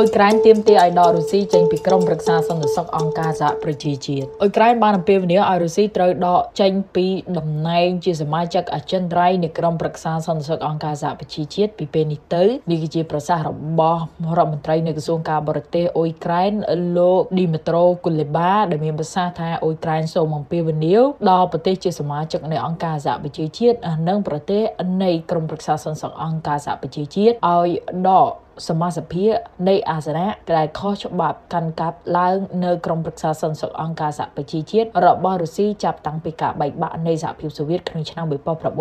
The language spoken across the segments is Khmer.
អ៊ុយក្រែនទាមទារឲ្យដករុស្ស៊ីចេញពីក្រុមប្រឹក្សាសន្តិសុខអង្គការសហប្រជាជាតិអ៊ុយក្រែនបានអំពាវនាវឲ្យរុស្ស៊ីត្រូវដកចេញពីតំណែងជាសមាជិកអចិន្ត្រៃយ៍នៃក្រុមប្រឹក្សាសន្តិសុខអង្គការសហប្រជាជាតិពីពេលនេះទៅនេះគឺជាប្រសាសន៍របស់រដ្ឋមន្ត្រីនៃក្រសួងការបរទេសអ៊ុយក្រែនលោកឌីមេត្រូគូលេបាដែលមានប្រសាសន៍ថាអ៊ុយក្រែនសូមអំពាវនាវដល់ប្រទេសជាសមាជិកនៃអង្គការសហប្រជាជាតិនិងប្រទេសនៃក្រុមប្រឹក្សាសន្តិសុខអង្គការសហប្រជាជាតិឲ្យដក សមាជិកនៃអាសនៈដែលខុសច្បាប់កាន់កាប់ឡើងនៅក្រមប្រឹក្សាសន្តិសុខអង្គការសហប្រជាជាតិរបស់រុស្ស៊ីចាប់តាំងពីការបែកបាក់នៃសហភាពសូវៀតក្នុងឆ្នាំ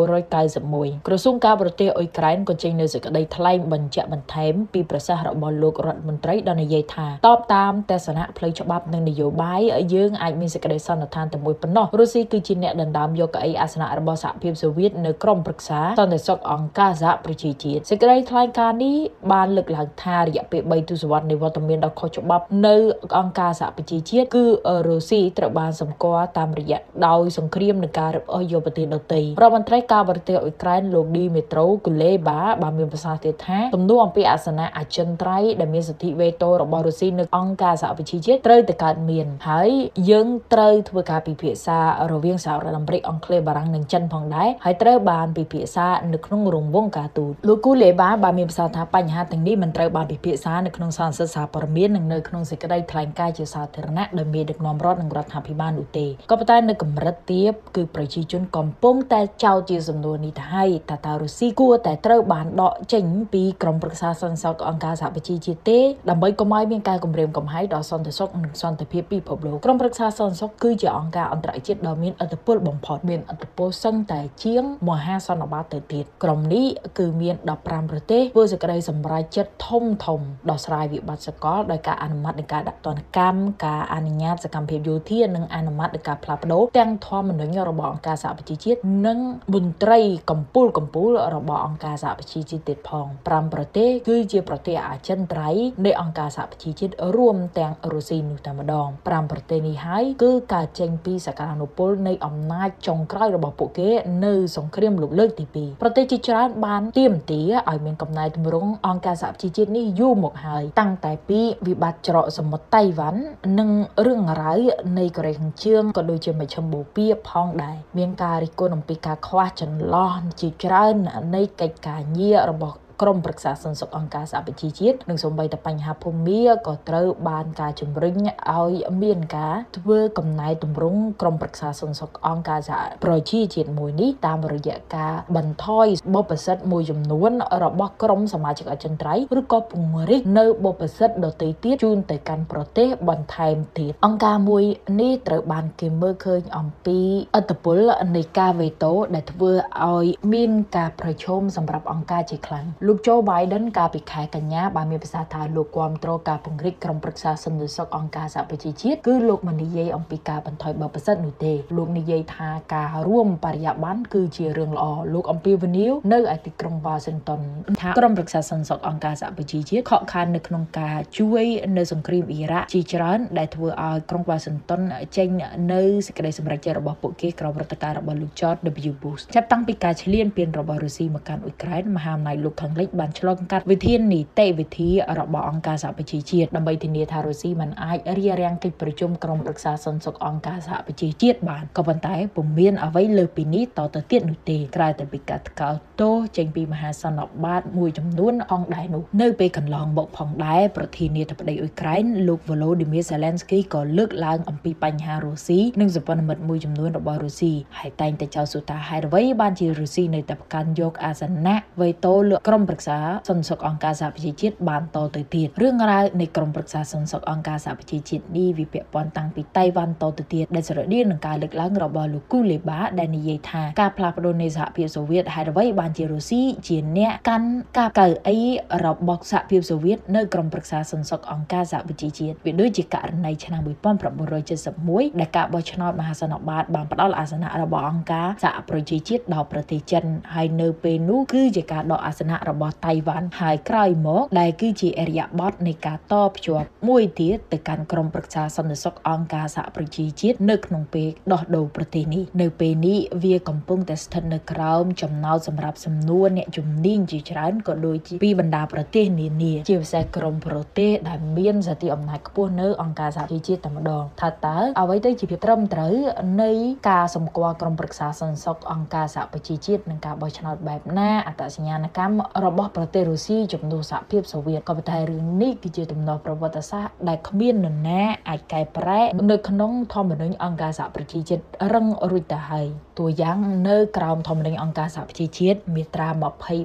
1991ក្រសួងការបរទេសអ៊ុយក្រែនក៏ចេញនូវសេចក្តីថ្លែងបញ្ជាក់បន្ថែមពីប្រសាសន៍របស់លោករដ្ឋមន្ត្រីដែលនិយាយថាតបតាមទស្សនៈផ្លូវច្បាប់និងនយោបាយយើងអាចមានសេចក្តីសន្និដ្ឋានតែមួយប៉ុណ្ណោះរុស្ស៊ីគឺជាអ្នកដណ្ដើមយកកៅអីអាសនៈរបស់សហភាពសូវៀតនៅក្រមប្រឹក្សាសន្តិសុខអង្គការសហប្រជាជាតិសេចក្តីថ្លែងការណ៍នេះបានលើកឡើងថារយៈពេល3ទសវត្សរ៍នៃវត្តមានដ៏ខុសច្បាប់នៅអង្គការសហប្រជាជាតិគឺរុស្ស៊ីត្រូវបានសម្គាល់តាមរយៈដោយសង្គ្រាមនិងការរឹបអូសយកប្រទេសដទៃរដ្ឋមន្ត្រីការបរទេសអ៊ុយក្រែនលោកឌីមេត្រូគូលេបាបានមានប្រសាសន៍ទៀតថាទំនួលអំពីអាសនៈអចិន្ត្រៃយ៍ដែលមានសិទ្ធិវេតូរបស់រុស្ស៊ីនៅអង្គការសហប្រជាជាតិត្រូវតែកើតមានហើយយើងត្រូវធ្វើការពិភាក្សារវាងសហរដ្ឋអាមេរិកអង់គ្លេសបារាំងនិងចិនផងដែរហើយត្រូវបានពិភាក្សានៅក្នុងរង្វង់ការទូតលោកគូលេបាបានមានប្រសាសន៍ថាបញ្ហាទាំងនេះមិនត្រូវបានពិភាក្សានៅក្នុងសន្និសីទសារព័ត៌មាននិងនៅក្នុងសេចក្តីថ្លែងការណ៍ជាសាធារណៈដោយមានដឹកនាំរដ្ឋនិងរដ្ឋាភិបាលនោះទេក៏ប៉ុន្តែនៅកម្រិតទាបគឺប្រជាជនកំពុងតែចោទជាសំណួរនេះទៅហើយថាតើរុស្ស៊ីគួរតែត្រូវបានដកចេញពីក្រមប្រឹក្សាសន្តិសុខអង្គការសហប្រជាជាតិទេដើម្បីកុំឲ្យមានការគំរាមកំហែងដល់សន្តិសុខនិងសន្តិភាពពិភពលោកក្រមប្រឹក្សាសន្តិសុខគឺជាអង្គការអន្តរជាតិដ៏មានឥទ្ធិពលបំផុតមានឥទ្ធិពលសឹងតែជាងមហាសន្និបាតទៅទៀតក្រុមនេះគឺមាន15ប្រទេសធ្វើសេចក្តីសម្រេចចិត្តធំធំដោះស្រាយវិបត្តិសកលដោយការអនុម័តនៃការដាក់ទណ្ឌកម្មការអនុញ្ញាតសកម្មភាពយោធានិងអនុម័តនៃការផ្លាស់ប្ដូរទាំងធម្មនុញ្ញរបស់អង្គការសហប្រជាជាតិនិងមន្ត្រីកម្ពុជាកម្ពុជារបស់អង្គការសហប្រជាជាតិទៀតផង5ប្រទេសគឺជាប្រទេសអចិន្ត្រៃយ៍នៃអង្គការសហប្រជាជាតិរួមទាំងរុស្ស៊ីនោះតែម្ដង5ប្រទេសនេះហើយគឺការចេញពីសក្តានុពលនៃអំណាចចុងក្រោយរបស់ពួកគេនៅសង្គ្រាមលោកលើកទី2ប្រទេសជាច្រើនបានទាមទារឲ្យមានកំណែទម្រង់អង្គការសហប្រជាជាតិនេះយូរមកហើយតាំងតែពីវិបត្តិច្រកសមុទ្រតៃវ៉ាន់និងរឿងរ៉ាវនៃកូរ៉េខាងជើងក៏ដូចជាមជ្ឈមបូព៌ាផងដែរមានការរិះគន់អំពីការខ្វះចន្លោះជាច្រើននៃកិច្ចការងាររបស់ ក្រុមប្រឹក្សាសន្តិសុខអង្គការសហប្រជាជាតិនិងសូម្បីតែបញ្ហាភូមិក៏ត្រូវបានការជំរុញឲ្យមានការធ្វើកំណែទម្រង់ក្រុមប្រឹក្សាសន្តិសុខអង្គការសហប្រជាជាតិមួយនេះតាមរយៈការបន្ថយបុព្វសិទ្ធិមួយចំនួន របស់ក្រុមសមាជិកអចិន្ត្រៃយ៍ឬក៏ពង្រីកនៅបុព្វសិទ្ធិដទៃទៀតជូនទៅកាន់ប្រទេសបន្ថែមទៀតអង្គការមួយនេះត្រូវបានគេមើលឃើញអំពីអត្តពលនៃការវេតូដែលធ្វើឲ្យមានការប្រឈមសម្រាប់អង្គការជាខ្លាំងលោកโจ Biden កាលពីខែកញ្ញាបានមានប្រសាសន៍ថាលោកគ្រប់គ្រងការពង្រីកក្រុមប្រឹក្សាសន្តិសុខអង្គការសហប្រជាជាតិគឺលោកមិននិយាយអំពីការបន្ថយបបិសិទ្ធនោះទេលោកនិយាយថាការរួមបរិយាបន្នគឺជារឿងល្អលោកអំពីវនីវនៅឯទីក្រុង Washington ថាក្រុមប្រឹក្សាសន្តិសុខអង្គការសហប្រជាជាតិខកខាននៅក្នុងការជួយនៅសង្គ្រាមអ៊ីរ៉ាក់ជាច្រើនដែលធ្វើឲ្យក្រុង Washington ចេញនៅសេចក្តីសម្រេចចិត្តរបស់ពួកគេក្រោមរដ្ឋការរបស់លោក George W Bush ចាប់តាំងពីការឈ្លានពានរបស់រុស្ស៊ីមកកាន់អ៊ុយក្រែនមហាអំណាចលោកខាងលិចបានឆ្លងកាត់វិធាននីតិវិធីរបស់អង្គការសហប្រជាជាតិដើម្បីធានាថារុស្ស៊ីមិនអាចរារាំងកិច្ចប្រជុំក្រុមប្រឹក្សាសន្តិសុខអង្គការសហប្រជាជាតិបានក៏ប៉ុន្តែពុំមានអ្វីលើពីនេះតទៅទៀតនោះទេក្រៅតែពីការថ្កោលទោសចេញពីមហាសន្និបាតមួយចំនួនអង្គដែរនោះនៅពេលកន្លងមកផងដែរប្រធានាធិបតីអ៊ុយក្រែនលោក Volodymyr Zelensky ក៏លើកឡើងអំពីបញ្ហារុស្ស៊ីនិងសម្ព័ន្ធមិត្តមួយចំនួនរបស់រុស្ស៊ីហើយតែងតែចោទសួរថាហេតុអ្វីបានជារុស្ស៊ីនៅតែប្រកាន់យកអាសនៈវេតូលើក្រុមប្រឹក្សាសន្តិសុខអង្គការសហប្រជាជាតិបានតទៅទៀតរឿងរ៉ាវនៃក្រុមប្រឹក្សាសន្តិសុខអង្គការសហប្រជាជាតិនេះវាពាក់ព័ន្ធតាំងពីតៃវ៉ាន់តទៅទៀតដែលស្រដៀងនឹងការលើកឡើងរបស់លោកគូលេបាដែលនិយាយថាការផ្លាស់ប្ដូរនៃសហភាពសូវៀតហេតុអ្វីបានជារុស្ស៊ីជាអ្នកកាន់ការកៅអីរបស់សហភាពសូវៀតនៅក្រុមប្រឹក្សាសន្តិសុខអង្គការសហប្រជាជាតិវាដូចជាករណីឆ្នាំ1971ដែលការបោះឆ្នោតមហាសន្និបាតបានផ្ដល់អាសនៈរបស់អង្គការសហប្រជាជាតិដល់ប្រទេសចិនហើយនៅពេលនោះគឺជាការដកអាសនៈរបស់របស់តៃវ៉ាន់ហើយក្រោយមកដែលគឺជាអរិយាប័ត្រនៃការតភ្ជាប់មួយទៀតទៅកាន់ក្រុមប្រឹក្សាសន្តិសុខអង្គការសហប្រជាជាតិនៅក្នុងពេលដោះដូរប្រទេសនេះនៅពេលនេះវាកំពុងតែស្ថិតនៅក្រោមចំណោទសម្រាប់សំណួរអ្នកជំនាញជាច្រើនក៏ដូចជាពីបណ្ដាប្រទេសនានាជាពិសេសក្រុមប្រទេសដែលមានសតិអំណាចខ្ពស់នៅអង្គការសហប្រជាជាតិតែម្ដងថាតើអ្វីទៅជាភាពត្រឹមត្រូវនៃការសម្គាល់ក្រុមប្រឹក្សាសន្តិសុខអង្គការសហប្រជាជាតិនឹងការបោះឆ្នោតបែបណាអត្តសញ្ញាណកម្មរបស់ប្រទេសរុស្ស៊ីជំនួសសហភាពសូវៀតក៏ប៉ុន្តែរឿងនេះគឺជាទំនាស់ប្រវត្តិសាស្ត្រដែលគ្មាននរណាអាចកែប្រែនៅក្នុងធម្មនុញ្ញអង្គការសហប្រជាជាតិរឹងរួចទៅហើយតួយ៉ាងនៅក្រោមធម្មនុញ្ញអង្គការសហប្រជាជាតិមាត្រា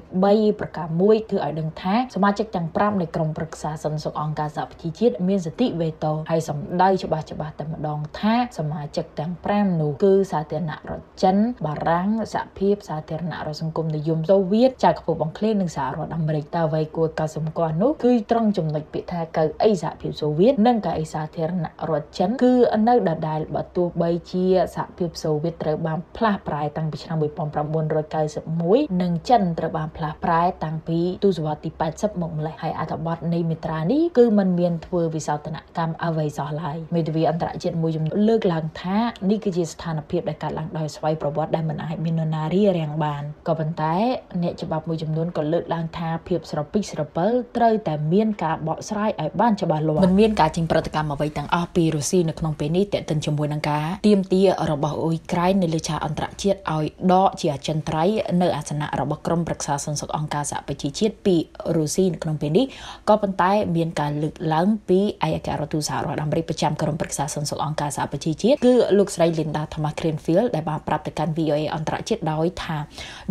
23ប្រការ1គឺឲ្យដឹងថាសមាជិកទាំង5នៃក្រុមប្រឹក្សាសន្តិសុខអង្គការសហប្រជាជាតិមានសិទ្ធិវេតូហើយសម្ដៅច្បាស់ច្បាស់តែម្ដងថាសមាជិកទាំង5នោះគឺសាធារណរដ្ឋចិនបារាំងសហភាពសាធារណរដ្ឋសង្គមនិយមសូវៀតចៅខ្ពស់បង្ក្លេនិងសហរដ្ឋអាមេរិកតើអ្វីគួរកត់សម្គាល់នោះគឺត្រង់ចំណុចពាក្យថាកៅអីសហភាពសូវៀតនិងកៅអីសាធារណរដ្ឋចិនគឺនៅដដែលបើទោះបីជាសហភាពសូវៀតត្រូវបានផ្លាស់ប្រែតាំងពីឆ្នាំ1991និងចិនត្រូវបានផ្លាស់ប្រែតាំងពីទសវត្សរ៍ទី80មកម្លេះហើយអត្ថបទនៃមេត្រានេះគឺมันមានធ្វើវិសោធនកម្មអ្វីសោះឡើយមេធាវីអន្តរជាតិមួយចំនួនលើកឡើងថានេះគឺជាស្ថានភាពដែលកើតឡើងដោយស្វ័យប្រវត្តិដែលមិនអាចមាននរណារារាំងបានក៏ប៉ុន្តែអ្នកច្បាប់មួយចំនួនក៏លើកឡើងថាភាពស្រពិចស្រពិលត្រូវតែមានការបកស្រាយឲ្យបានច្បាស់លាស់មិនមានការចេញប្រតិកម្មអ្វីទាំងអស់ពីរុស្ស៊ីនៅក្នុងពេលនេះតេតិនជាមួយនឹងការទៀមទារបស់អ៊ុយក្រែននៅលើឆាកអន្តរជាតិឲ្យដកជាអចិន្ត្រៃយ៍នៅអាសនៈរបស់ក្រុមប្រឹក្សាសន្តិសុខអង្គការសហប្រជាជាតិពីរុស្ស៊ីនៅក្នុងពេលនេះក៏ប៉ុន្តែមានការលើកឡើងពីឯកអគ្គរដ្ឋទូតសហរដ្ឋអាមេរិកប្រចាំក្រុមប្រឹក្សាសន្តិសុខអង្គការសហប្រជាជាតិគឺលោកស្រី Linda Thomas Greenfield ដែលបានប្រាប់ទៅកាន់ VOA អន្តរជាតិដោយថា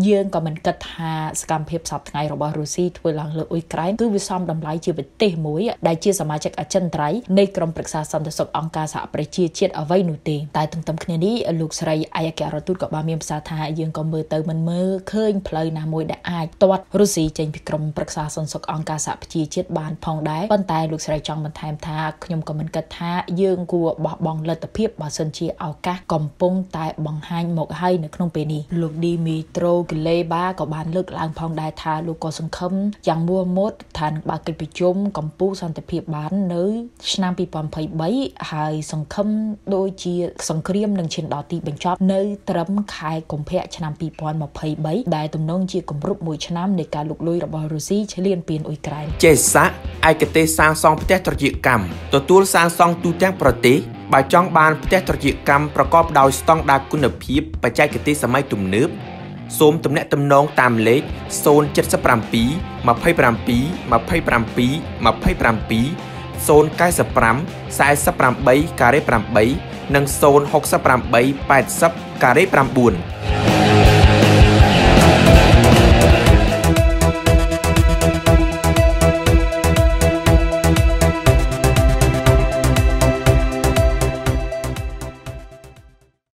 យើងក៏មិនគិតថាសកម្មភាពសពថ្ងៃរបស់រុស្ស៊ីធ្វើឡើងលើអ៊ុយក្រែនគឺវាសមតម្លៃជាប្រទេសមួយដែលជាសមាជិកអចិន្ត្រៃយ៍នៃក្រុមប្រឹក្សាសន្តិសុខអង្គការសហប្រជាជាតិអ្វីនោះទេតែទន្ទឹមគ្នានេះលោកស្រីឯកអគ្គរដ្ឋទូតក៏បានមានប្រសាសន៍ថាយើងក៏មើលទៅមិនមើលឃើញផ្លូវណាមួយដែលអាចទាត់រុស្ស៊ីចេញពីក្រុមប្រឹក្សាសន្តិសុខអង្គការសហប្រជាជាតិបានផងដែរប៉ុន្តែលោកស្រីចង់បន្ថែមថាខ្ញុំក៏មិនគិតថាយើងគួរបោះបង់លទ្ធភាពបើសិនជាឱកាសកំពុងតែបង្ហាញមកហើយនៅក្នុងពេលនេះលោកឌីមីត្រូគីលេបាក៏បានលើកឡើងផងដែរថាលោកក៏សង្ឃឹមយ៉ាងមួមុតថានឹងបើកកិច្ចប្រជុំកម្ពុជាសន្តិភាពបាននៅ ឆ្នាំ2023ហើយសង្ឃឹមដូចជាសង្គ្រាមនឹងឈានដល់ទីបញ្ចប់នៅ ត្រឹមខែកុម្ភៈឆ្នាំ2023ដែលទំនងជាគម្រប់មួយឆ្នាំនៃការលុកលុយរបស់រុស្ស៊ីឈ្លានពានអ៊ុយក្រែនចេសាឯកទេសសាងសង់ផ្ទះត្រជាកម្មទទួលសាងសង់ទូទាំងប្រទេសបើចង់បានផ្ទះត្រជាកម្មប្រកបដោយស្តង់ដារគុណភាពបច្ចេកទេសសម័យទំនើប សូមទំនាក់ទំនងតាមលេខ077 27 27 27 095 48 8និង068 80 9